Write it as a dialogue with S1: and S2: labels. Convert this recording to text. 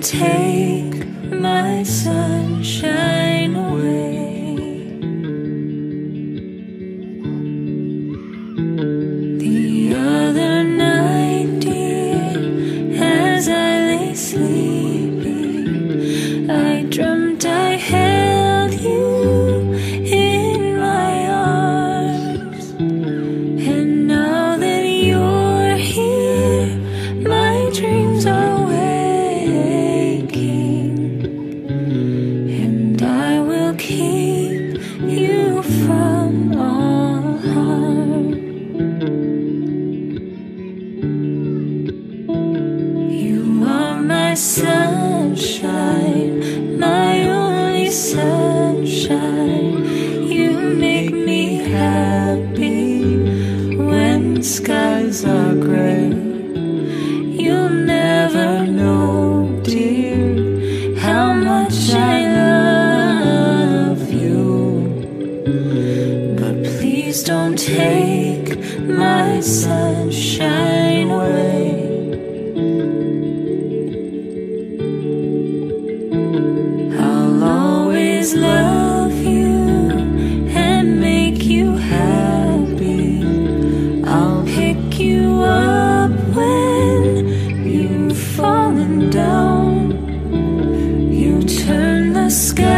S1: Take my sunshine away. The other night, dear, as I lay sleeping, I dreamt I held you in my arms, and now that you're here, my dreams are. keep you from harm. You are my sunshine, my only sunshine. You make me happy when skies are gray. You Please don't take my sunshine away. I'll always love you and make you happy. I'll pick you up when you've fallen down. You turn the sky